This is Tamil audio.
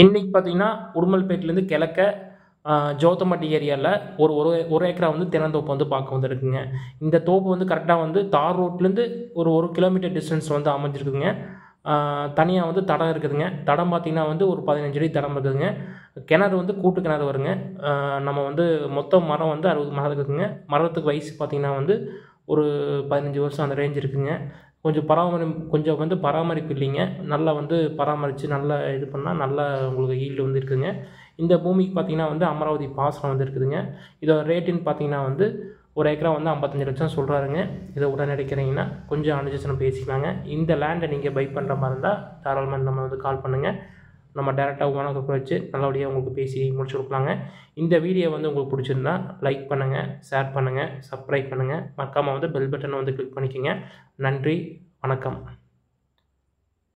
இன்றைக்கி பார்த்தீங்கன்னா உடுமல்பேட்டிலேருந்து கிழக்க ஜோத்தம்பட்டி ஏரியாவில் ஒரு ஒரு ஒரு ஏக்கரா வந்து திறந்தோப்பு வந்து பார்க்க வந்துருக்குங்க. இந்த தோப்பு வந்து கரெக்டாக வந்து தார் ரோட்லேருந்து ஒரு ஒரு கிலோமீட்டர் டிஸ்டன்ஸ் வந்து அமைஞ்சிருக்குங்க. தனியாக வந்து தடம் இருக்குதுங்க. தடம் பார்த்திங்கன்னா வந்து ஒரு பதினஞ்சு அடி தடம் இருக்குதுங்க. கிணறு வந்து கூட்டு கிணறு வருங்க. நம்ம வந்து மொத்தம் மரம் வந்து அறுபது மரம் இருக்குதுங்க. மரத்துக்கு வயசு பார்த்திங்கன்னா வந்து ஒரு பதினஞ்சு வருஷம் அந்த ரேஞ்ச் இருக்குங்க. கொஞ்சம் பராமரி கொஞ்சம் வந்து பராமரிப்பு இல்லைங்க. நல்லா வந்து பராமரித்து நல்லா இது பண்ணால் நல்லா உங்களுக்கு ஈல்டு வந்து இருக்குதுங்க இந்த பூமிக்கு பார்த்திங்கன்னா வந்து அமராவதி பாசனம் வந்து இருக்குதுங்க. இதோட ரேட்டுன்னு பார்த்தீங்கன்னா வந்து ஒரு ஏக்கரா வந்து ஐம்பத்தஞ்சு லட்சம் சொல்கிறாருங்க இதை உடனடிக்கிறீங்கன்னா கொஞ்சம் அனுஜசனம் பேசிக்கலாங்க. இந்த லேண்டை நீங்கள் பை பண்ணுற மாதிரி இருந்தால் தாராளமாக நம்ம வந்து கால் பண்ணுங்கள் நம்ம டேரெக்டாக உணவுக்கு வச்சு நல்லபடியாக உங்களுக்கு பேசி முடிச்சு கொடுக்கலாங்க. இந்த வீடியோ வந்து உங்களுக்கு பிடிச்சிருந்தா லைக் பண்ணுங்கள் ஷேர் பண்ணுங்கள் சப்ஸ்கிரைப் பண்ணுங்கள் மறக்காமல் வந்து பெல் பட்டனை வந்து கிளிக் பண்ணிக்கோங்க. நன்றி வணக்கம்.